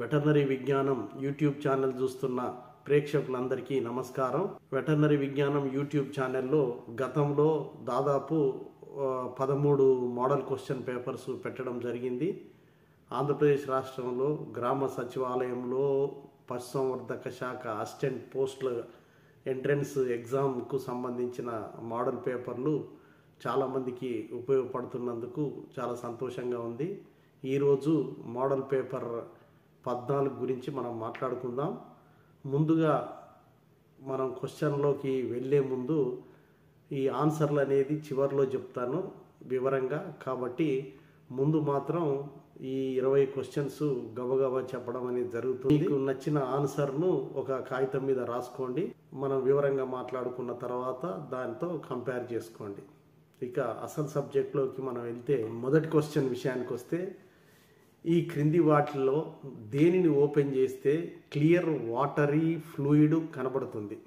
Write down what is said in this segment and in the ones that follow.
Veterinary విజ్ఞానం YouTube channel చూస్తున్న ప్రేక్షకులందరికీ నమస్కారం. వెటర్నరీ విజ్ఞానం యూట్యూబ్ ఛానల్లో గతంలో దాదాపు పదమూడు మోడల్ క్వశ్చన్ పేపర్స్ పెట్టడం జరిగింది. ఆంధ్రప్రదేశ్ రాష్ట్రంలో గ్రామ సచివాలయంలో పశుసంవర్ధక శాఖ అసిస్టెంట్ పోస్టుల ఎంట్రన్స్ ఎగ్జామ్కు సంబంధించిన మోడల్ పేపర్లు చాలామందికి ఉపయోగపడుతున్నందుకు చాలా సంతోషంగా ఉంది. ఈరోజు మోడల్ పేపర్ పద్నాలుగు గురించి మనం మాట్లాడుకుందాం. ముందుగా మనం క్వశ్చన్లోకి వెళ్ళే ముందు ఈ ఆన్సర్లు అనేది చివరిలో చెప్తాను వివరంగా. కాబట్టి ముందు మాత్రం ఈ ఇరవై క్వశ్చన్స్ గబగబా చెప్పడం అనేది జరుగుతుంది. మీకు నచ్చిన ఆన్సర్ను ఒక కాగితం మీద రాసుకోండి. మనం వివరంగా మాట్లాడుకున్న తర్వాత దాంతో కంపేర్ చేసుకోండి. ఇక అసలు సబ్జెక్ట్లోకి మనం వెళ్తే మొదటి క్వశ్చన్ విషయానికి వస్తే ఈ క్రింది వాటిల్లో దేనిని ఓపెన్ చేస్తే క్లియర్ వాటరీ ఫ్లూయిడ్ కనబడుతుంది?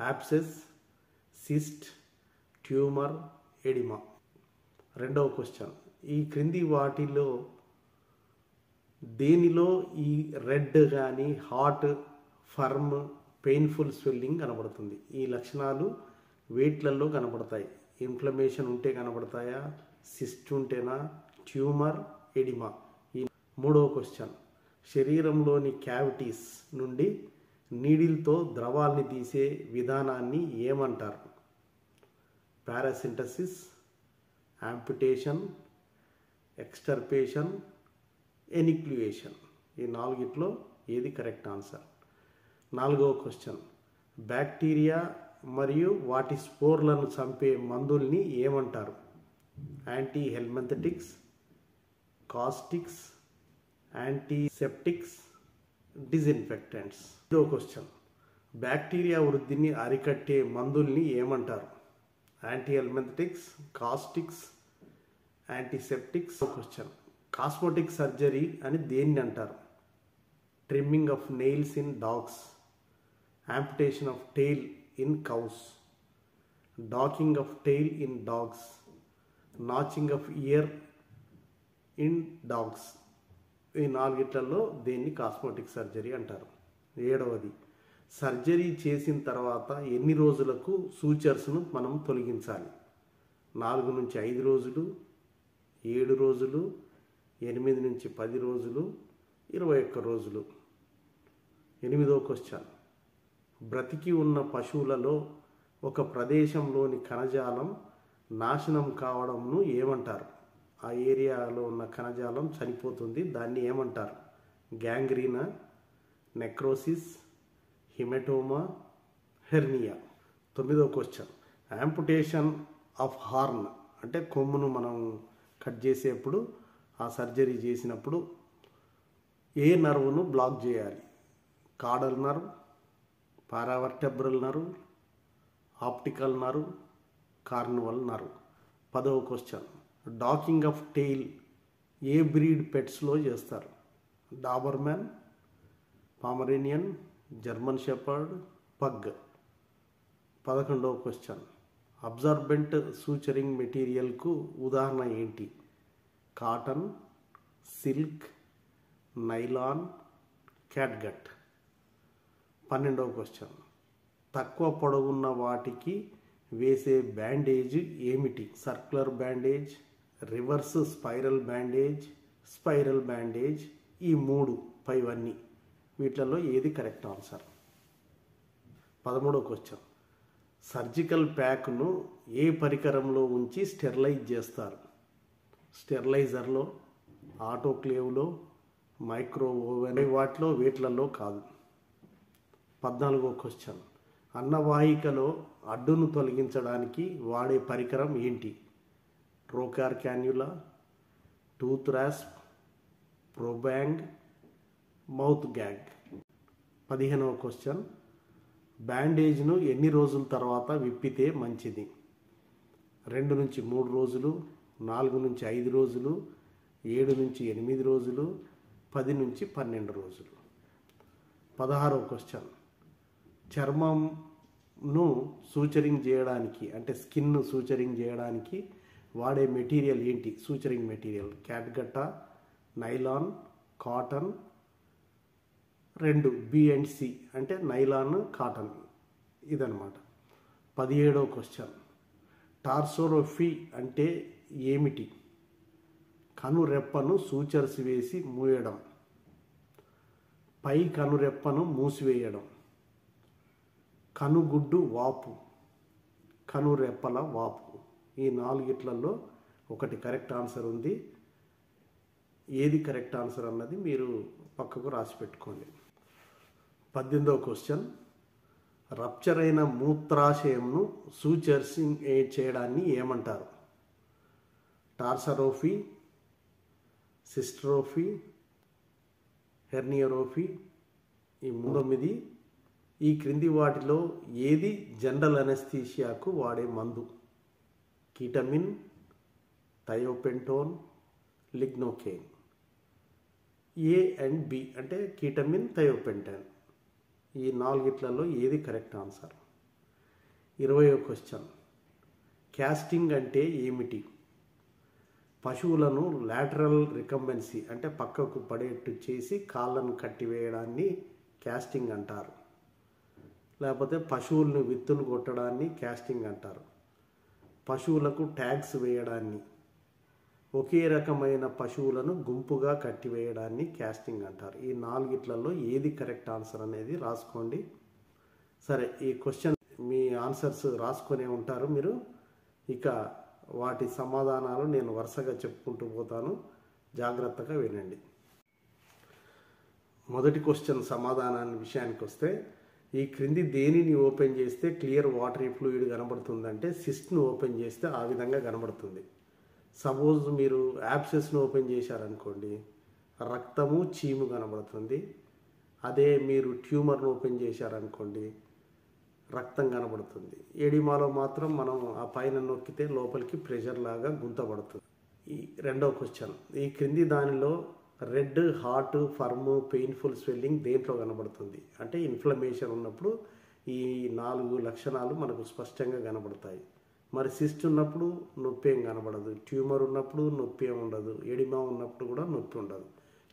Abscess cyst tumour oedema. రెండవ క్వశ్చన్. ఈ క్రింది వాటిలో దేనిలో ఈ రెడ్ కానీ హాట్ ఫర్మ్ పెయిన్ఫుల్ స్వెల్లింగ్ కనబడుతుంది? ఈ లక్షణాలు వేట్లలో కనబడతాయి. ఇన్ఫ్లమేషన్ ఉంటే కనబడతాయా? సిస్ట్ ఉంటేనా? ట్యూమర్? ఎడిమా? ఈ మూడవ క్వశ్చన్. శరీరంలోని క్యావిటీస్ నుండి నీడిల్తో ద్రవాల్ని తీసే విధానాన్ని ఏమంటారు? పారాసింటసిస్ యాంపిటేషన్ ఎక్స్టర్పేషన్ ఎనిక్లుయేషన్ ఈ నాలుగిట్లో ఏది కరెక్ట్ ఆన్సర్? నాలుగవ క్వశ్చన్. బ్యాక్టీరియా మరియు వాటి స్పోర్లను చంపే మందుల్ని ఏమంటారు? యాంటీ హెల్మెంథటిక్స్ కాస్టిక్స్ యాంటీసెప్టిక్స్ డిజిన్ఫెక్టెంట్స్ ఇదో క్వశ్చన్. బ్యాక్టీరియా వృద్ధిని అరికట్టే మందుల్ని ఏమంటారు? Anti helminthics caustics antiseptics. Question. Cosmetic surgery అని దేన్ని అంటారు? Trimming of nails in dogs amputation of tail in cows, docking of tail in dogs, notching of ear in dogs ఈ నాలుగిట్లలో దీన్ని కాస్మెటిక్ సర్జరీ అంటారు. ఏడవది సర్జరీ చేసిన తర్వాత ఎన్ని రోజులకు సూచర్స్ను మనం తొలగించాలి? నాలుగు నుంచి ఐదు రోజులు ఏడు రోజులు ఎనిమిది నుంచి పది రోజులు ఇరవై ఒక్క రోజులు. ఎనిమిదో క్వశ్చన్ బ్రతికి ఉన్న పశువులలో ఒక ప్రదేశంలోని కణజాలం నాశనం కావడంను ఏమంటారు? ఆ ఏరియాలో ఉన్న కణజాలం చనిపోతుంది. దాన్ని ఏమంటారు? గ్యాంగ్రీనా? నెక్రోసిస్? హిమెటోమా? హెర్నియా? తొమ్మిదో క్వశ్చన్. యాంపుటేషన్ ఆఫ్ హార్న్ అంటే కొమ్మును మనం కట్ చేసేప్పుడు ఆ సర్జరీ చేసినప్పుడు ఏ నర్వ్ను బ్లాక్ చేయాలి? Caudal nerve paravertebral nerve optical నరు కార్నివల్ నరు పదవ క్వశ్చన్. డాకింగ్ ఆఫ్ టెయిల్ ఏ బ్రీడ్ పెట్స్లో చేస్తారు? Doberman Pomeranian German shepherd pug. పదకొండవ క్వశ్చన్. అబ్జర్బెంట్ సూచరింగ్ మెటీరియల్కు ఉదాహరణ ఏంటి? Cotton silk nylon catgut. పన్నెండవ క్వశ్చన్ తక్కువ పొడవున్న వాటికి వేసే బ్యాండేజ్ ఏమిటి? Circular bandage reverse spiral bandage spiral bandage ఈ మూడు పైవన్నీ. వీటిలలో ఏది కరెక్ట్ ఆన్సర్? పదమూడవ క్వశ్చన్ సర్జికల్ ప్యాక్ను ఏ పరికరంలో ఉంచి స్టెరిలైజ్ చేస్తారు? స్టెరిలైజర్లో ఆటోక్లేవ్లో మైక్రో ఓవెన్ వాటిలో వీటిలలో కాదు. పద్నాలుగో క్వశ్చన్. అన్నవాహికలో అడ్డును తొలగించడానికి వాడే పరికరం ఏంటి? Trocar cannula tooth rasp probang mouth gag. పదిహేనవ క్వశ్చన్. బ్యాండేజ్ను ఎన్ని రోజుల తర్వాత విప్పితే మంచిది? రెండు నుంచి మూడు రోజులు నాలుగు నుంచి ఐదు రోజులు ఏడు నుంచి ఎనిమిది రోజులు పది నుంచి పన్నెండు రోజులు. పదహారవ క్వశ్చన్. చర్మంను సూచరింగ్ చేయడానికి అంటే స్కిన్ సూచరింగ్ చేయడానికి వాడే మెటీరియల్ ఏంటి? Suturing material. క్యాట్గట్ట నైలాన్ కాటన్ రెండు బి అండ్ సి. అంటే నైలాన్ కాటన్ ఇదనమాట పదిహేడవ క్వశ్చన్. టార్సోరోఫీ అంటే ఏమిటి? కనురెప్పను సూచర్స్ వేసి మూయడం. పై కనురెప్పను మూసివేయడం. కనుగుడ్డు వాపు కనురెప్పల వాపు. ఈ నాలుగిట్లలో ఒకటి కరెక్ట్ ఆన్సర్ ఉంది. ఏది కరెక్ట్ ఆన్సర్ అన్నది మీరు పక్కకు రాసి పెట్టుకోండి. పద్దెనిమిదవ క్వశ్చన్. రప్చర్ అయిన మూత్రాశయంను సూచర్సింగ్ చేయడాన్ని ఏమంటారు? టార్సరోఫీ సిస్టరోఫీ హెర్నియరోఫీ ఈ తొమ్మిది ఈ క్రింది వాటిలో ఏది జనరల్ అనస్థీషియాకు వాడే మందు? కీటమిన్ థయోపెంటోన్ లిగ్నోకేన్. ఏ అండ్ బి అంటే కీటమిన్ థయోపెంటాన్. ఈ నాలుగిట్లలో ఏది కరెక్ట్ ఆన్సర్? ఇరవయో క్వశ్చన్. క్యాస్టింగ్ అంటే ఏమిటి? పశువులను లాటరల్ రికంబెన్సీ అంటే పక్కకు పడేట్టు చేసి కాళ్ళను కట్టివేయడాన్ని క్యాస్టింగ్ అంటారు. లేకపోతే పశువులను విత్తులు కొట్టడాన్ని క్యాస్టింగ్ అంటారు. పశువులకు ట్యాగ్స్ వేయడాన్ని ఒకే రకమైన పశువులను గుంపుగా కట్టివేయడాన్ని క్యాస్టింగ్ అంటారు. ఈ నాలుగిట్లలో ఏది కరెక్ట్ ఆన్సర్ అనేది రాసుకోండి. సరే ఈ క్వశ్చన్ మీ ఆన్సర్స్ రాసుకునే ఉంటారు మీరు. ఇక వాటి సమాధానాలు నేను వరుసగా చెప్పుకుంటూ పోతాను. జాగ్రత్తగా వినండి. మొదటి క్వశ్చన్ సమాధానాన్ని విషయానికి వస్తే ఈ క్రింది దేనిని ఓపెన్ చేస్తే క్లియర్ వాటరీ ఫ్లూయిడ్ కనబడుతుందంటే సిస్ట్ను ఓపెన్ చేస్తే ఆ విధంగా కనబడుతుంది. సపోజ్ మీరు యాప్సెస్ను ఓపెన్ చేశారనుకోండి రక్తము చీము కనబడుతుంది. అదే మీరు ట్యూమర్ను ఓపెన్ చేశారనుకోండి రక్తం కనబడుతుంది. ఎడిమాలో మాత్రం మనం ఆ పైన నొక్కితే లోపలికి ప్రెషర్ లాగా గుంతపడుతుంది ఈ రెండవ క్వశ్చన్. ఈ క్రింది దానిలో red hot firm painful swelling దేంట్లో కనబడుతుంది? అంటే ఇన్ఫ్లమేషన్ ఉన్నప్పుడు ఈ నాలుగు లక్షణాలు మనకు స్పష్టంగా కనబడతాయి. మరి సిస్ట్ ఉన్నప్పుడు నొప్పి ఏం కనబడదు. ట్యూమర్ ఉన్నప్పుడు నొప్పి ఏం ఉండదు. ఎడిమా ఉన్నప్పుడు కూడా నొప్పి ఉండదు.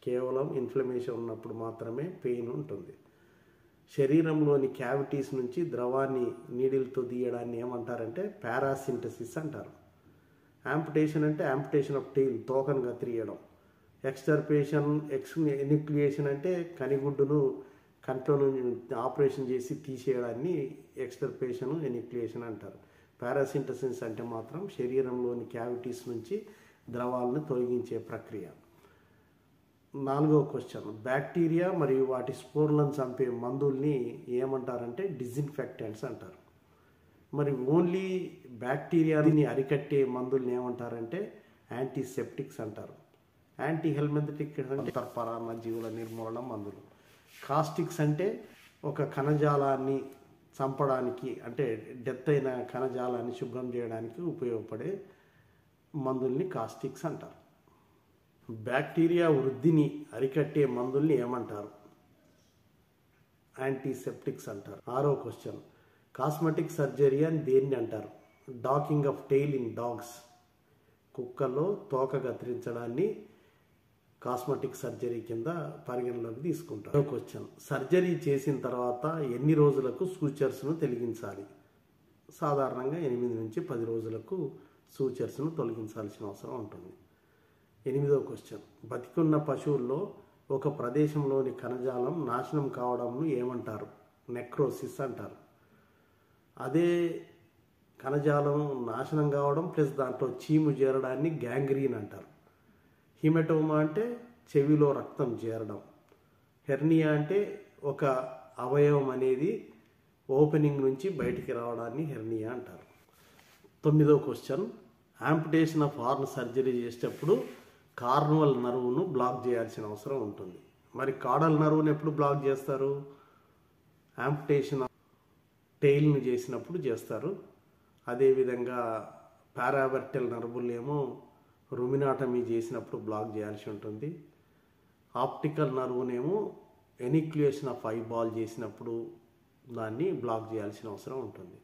కేవలం ఇన్ఫ్లమేషన్ ఉన్నప్పుడు మాత్రమే పెయిన్ ఉంటుంది. శరీరంలోని క్యావిటీస్ నుంచి ద్రవాన్ని నీడిల్తో తీయడాన్ని ఏమంటారంటే పారాసింటసిస్ అంటారు. యాంపిటేషన్ అంటే యాంపిటేషన్ ఆఫ్ టెయిల్ తోకను కత్తిరియడం. ఎక్స్టర్పేషన్ ఎక్స్ ఎన్యూక్లియేషన్ అంటే కనిగుడ్డును కంట్లో ఆపరేషన్ చేసి తీసేయడాన్ని ఎక్స్టర్పేషన్ ఎన్యూక్లియేషన్ అంటారు. పారాసింటసిస్ అంటే మాత్రం శరీరంలోని క్యావిటీస్ నుంచి ద్రవాలను తొలగించే ప్రక్రియ. నాలుగో క్వశ్చన్ బ్యాక్టీరియా మరియు వాటి స్పోర్లను చంపే మందుల్ని ఏమంటారంటే డిజిన్ఫెక్టెంట్స్ అంటారు. మరి ఓన్లీ బ్యాక్టీరియాని అరికట్టే మందుల్ని ఏమంటారంటే యాంటీసెప్టిక్స్ అంటారు. యాంటీ హెల్మెథటిక్ అంటే పరాన్న జీవుల నిర్మూలన మందులు. కాస్టిక్స్ అంటే ఒక కణజాలాన్ని చంపడానికి అంటే డెత్ అయిన కణజాలాన్ని శుభ్రం చేయడానికి ఉపయోగపడే మందుల్ని కాస్టిక్స్ అంటారు. బ్యాక్టీరియా వృద్ధిని అరికట్టే మందుల్ని ఏమంటారు? యాంటీసెప్టిక్స్ అంటారు. ఆరో క్వశ్చన్. కాస్మెటిక్ సర్జరీ అని దేన్ని అంటారు? Docking of tail in dogs. కుక్కల్లో తోక కత్తిరించడాన్ని కాస్మెటిక్ సర్జరీ కింద పరిగణలోకి తీసుకుంటారు. క్వశ్చన్. సర్జరీ చేసిన తర్వాత ఎన్ని రోజులకు సూచర్స్ను తొలగించాలి? సాధారణంగా ఎనిమిది నుంచి పది రోజులకు సూచర్స్ను తొలగించాల్సిన అవసరం ఉంటుంది. ఎనిమిదో క్వశ్చన్. బతికున్న పశువుల్లో ఒక ప్రదేశంలోని కణజాలం నాశనం కావడంను ఏమంటారు? నెక్రోసిస్ అంటారు. అదే కణజాలం నాశనం కావడం ప్లస్ దాంట్లో చీము చేరడాన్ని గ్యాంగ్రీన్ అంటారు. హిమెటోమా అంటే చెవిలో రక్తం చేరడం. హెర్నియా అంటే ఒక అవయవం అనేది ఓపెనింగ్ నుంచి బయటికి రావడాన్ని హెర్నియా అంటారు. తొమ్మిదో question. Amputation of horn surgery చేసేటప్పుడు కార్నువల్ నరువును బ్లాక్ చేయాల్సిన అవసరం ఉంటుంది. మరి కాడల్ నరువును ఎప్పుడు బ్లాక్ చేస్తారు? యాంపిటేషన్ టెయిల్ను చేసినప్పుడు చేస్తారు. అదేవిధంగా పారావర్టల్ నర్వులేమో రుమినాటమీ చేసినప్పుడు బ్లాక్ చేయాల్సి ఉంటుంది. ఆప్టికల్ నర్వ్నేమో ఎనిక్యులేషన్ ఆఫ్ ఐబాల్ చేసినప్పుడు దాన్ని బ్లాక్ చేయాల్సిన అవసరం ఉంటుంది.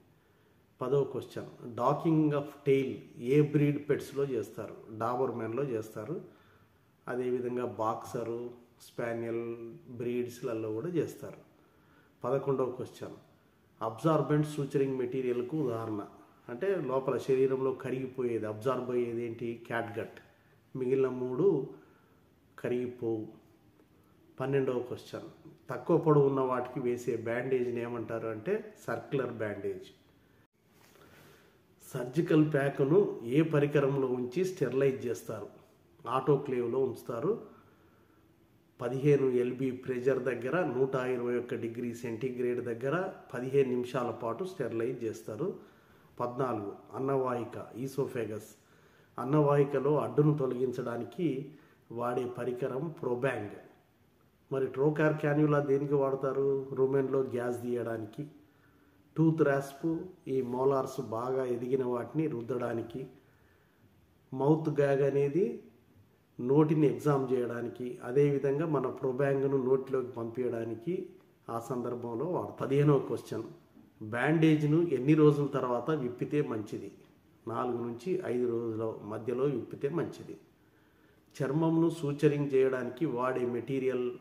పదో క్వశ్చన్ డాకింగ్ ఆఫ్ టెయిల్ ఏ బ్రీడ్ పెట్స్లో చేస్తారు? డాబర్ మెన్లో చేస్తారు. అదేవిధంగా బాక్సరు స్పానియల్ బ్రీడ్స్లలో కూడా చేస్తారు. పదకొండవ క్వశ్చన్ అబ్జార్బెంట్ సూచరింగ్ మెటీరియల్కు ఉదాహరణ. అంటే లోపల శరీరంలో కరిగిపోయేది అబ్జార్బ్ అయ్యేది ఏంటి క్యాట్గట్ మిగిలిన మూడు కరిగిపోవు. పన్నెండవ క్వశ్చన్. తక్కువ పొడవు ఉన్న వాటికి వేసే బ్యాండేజ్ని ఏమంటారు అంటే సర్క్యులర్ బ్యాండేజ్. సర్జికల్ ప్యాక్ను ఏ పరికరంలో ఉంచి స్టెరిలైజ్ చేస్తారు? ఆటోక్లేవ్లో ఉంచుతారు. పదిహేను ఎల్బి ప్రెజర్ దగ్గర నూట ఇరవై ఒక్క డిగ్రీ సెంటీగ్రేడ్ దగ్గర పదిహేను నిమిషాల పాటు స్టెరిలైజ్ చేస్తారు. పద్నాలుగు అన్నవాహిక ఈసోఫేగస్. అన్నవాహికలో అడ్డును తొలగించడానికి వాడే పరికరం ప్రోబ్యాంగ్. మరి ట్రోకార్ క్యాన్యులా దేనికి వాడతారు? రూమెన్లో గ్యాస్ తీయడానికి. టూత్ ర్యాస్ప్ ఈ మోలార్స్ బాగా ఎదిగిన వాటిని రుద్దడానికి. మౌత్ గ్యాగ్ అనేది నోటిని ఎగ్జామ్ చేయడానికి. అదేవిధంగా మన ప్రొబ్యాంగ్ను నోటిలోకి పంపించడానికి ఆ సందర్భంలో వాడు పదిహేనవ క్వశ్చన్. బ్యాండేజ్ను ఎన్ని రోజుల తర్వాత విప్పితే మంచిది? నాలుగు నుంచి ఐదు రోజుల మధ్యలో విప్పితే మంచిది. చర్మంను సూచరింగ్ చేయడానికి వాడే మెటీరియల్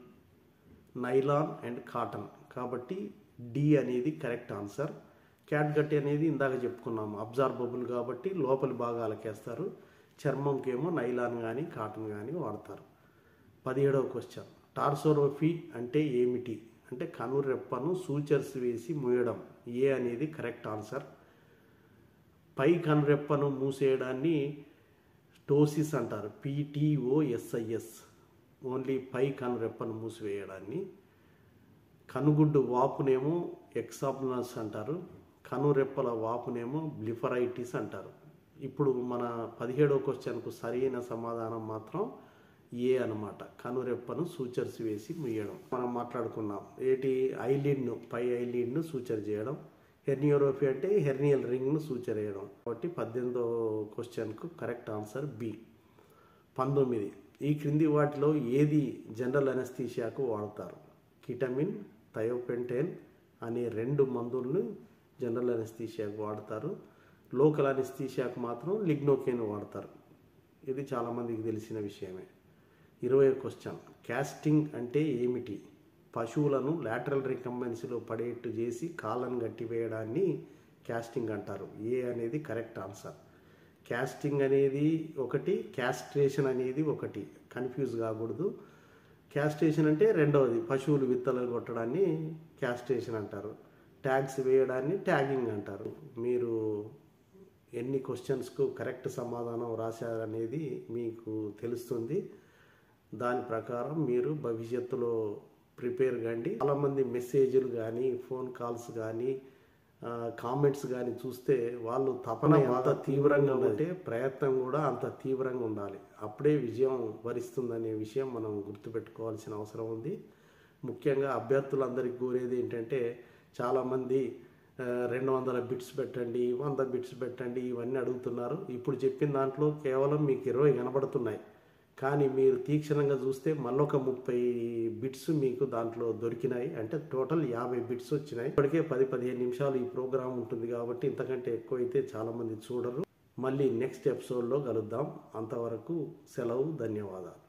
నైలాన్ అండ్ కాటన్. కాబట్టి డి అనేది కరెక్ట్ ఆన్సర్. క్యాట్గట్ అనేది ఇందాక చెప్పుకున్నాము అబ్జార్బబుల్ కాబట్టి లోపలి భాగాలకేస్తారు చర్మంకేమో నైలాన్ కానీ కాటన్ కానీ వాడతారు. పదిహేడవ క్వశ్చన్. టార్సోరోఫీ అంటే ఏమిటి? అంటే కనురెప్పను సూచర్స్ వేసి మూయడం. ఏ అనేది కరెక్ట్ ఆన్సర్. పై కనురెప్పను మూసేయడాన్ని టోసిస్ అంటారు. P T O S I S only పై కనురెప్పను మూసివేయడాన్ని. కనుగుడ్డు వాపునేమో ఎక్సాప్నస్ అంటారు. కనురెప్పల వాపునేమో బ్లిఫరైటిస్ అంటారు. ఇప్పుడు మన పదిహేడో క్వశ్చన్కు సరైన సమాధానం మాత్రం ఏ అనమాట కనురెప్పను సూచర్స్ వేసి ముయ్యడం. మనం మాట్లాడుకున్నాం. ఏటి ఐలిడ్ను పై ఐలిడ్ను సూచర్ చేయడం. హెర్నియోరోఫీ అంటే హెర్నియల్ రింగ్ను సూచర్ చేయడం. కాబట్టి పద్దెనిమిదో క్వశ్చన్కు కరెక్ట్ ఆన్సర్ బి. పంతొమ్మిది. ఈ క్రింది వాటిలో ఏది జనరల్ అనస్థీషియాకు వాడతారు? కిటమిన్ థయోపెంటైన్ అనే రెండు మందులను జనరల్ అనస్థీషియాకు వాడతారు. లోకల్ అనస్థీషియాకు మాత్రం లిగ్నోకేన్ వాడతారు. ఇది చాలామందికి తెలిసిన విషయమే. ఇరవై క్వశ్చన్ క్యాస్టింగ్ అంటే ఏమిటి? పశువులను లాటరల్ రికంబెన్సీలో పడేట్టు చేసి కాళ్ళను గట్టివేయడాన్ని క్యాస్టింగ్ అంటారు. ఏ అనేది కరెక్ట్ ఆన్సర్ క్యాస్టింగ్ అనేది ఒకటి క్యాస్ట్రేషన్ అనేది ఒకటి. కన్ఫ్యూజ్ కాకూడదు. క్యాస్ట్రేషన్ అంటే రెండవది పశువులు విత్తలు కొట్టడాన్ని క్యాస్ట్రేషన్ అంటారు. ట్యాగ్స్ వేయడాన్ని ట్యాగింగ్ అంటారు. మీరు ఎన్ని క్వశ్చన్స్కు కరెక్ట్ సమాధానం రాశారనేది మీకు తెలుస్తుంది. దాని ప్రకారం మీరు భవిష్యత్తులో ప్రిపేర్ కండి. చాలామంది మెసేజ్లు కానీ ఫోన్ కాల్స్ కానీ కామెంట్స్ కానీ చూస్తే వాళ్ళు తపన ఎంత తీవ్రంగా ఉంటే ప్రయత్నం కూడా అంత తీవ్రంగా ఉండాలి. అప్పుడే విజయం వరిస్తుందనే విషయం మనం గుర్తుపెట్టుకోవాల్సిన అవసరం ఉంది. ముఖ్యంగా అభ్యర్థులందరికీ కోరేది ఏంటంటే చాలామంది రెండు వందల బిట్స్ పెట్టండి వంద బిట్స్ పెట్టండి ఇవన్నీ అడుగుతున్నారు. ఇప్పుడు చెప్పిన దాంట్లో కేవలం మీకు ఇరవై కనబడుతున్నాయి. కానీ మీరు తీక్షణంగా చూస్తే మళ్ళొక ముప్పై బిట్స్ మీకు దాంట్లో దొరికినాయి. అంటే టోటల్ యాభై బిట్స్ వచ్చినాయి. ఇప్పటికే పది పదిహేను నిమిషాలు ఈ ప్రోగ్రాం ఉంటుంది కాబట్టి ఇంతకంటే ఎక్కువ అయితే చాలామంది చూడరు. మళ్ళీ నెక్స్ట్ ఎపిసోడ్లో కలుద్దాం. అంతవరకు సెలవు ధన్యవాదాలు.